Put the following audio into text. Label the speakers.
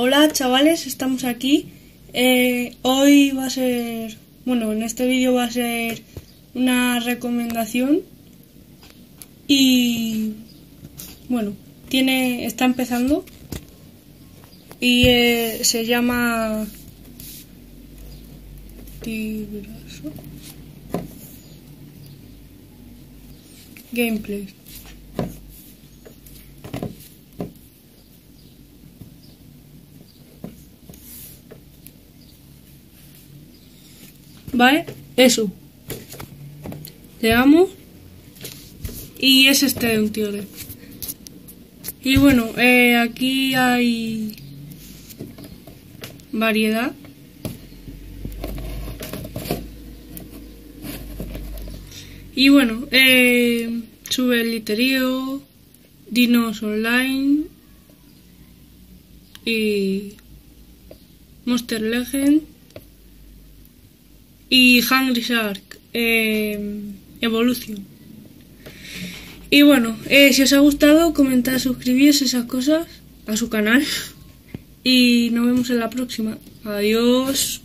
Speaker 1: Hola chavales, estamos aquí. Eh, hoy va a ser, bueno, en este vídeo va a ser una recomendación y bueno, tiene, está empezando y eh, se llama Tibraso Gameplay. ¿Vale? Eso. Le damos. Y es este un tío. Y bueno, eh, aquí hay variedad. Y bueno, eh, sube el literío, Dinos Online y Monster Legend y Hungry Shark eh, Evolution. Y bueno, eh, si os ha gustado, comentad, suscribiros esas cosas a su canal. Y nos vemos en la próxima. Adiós.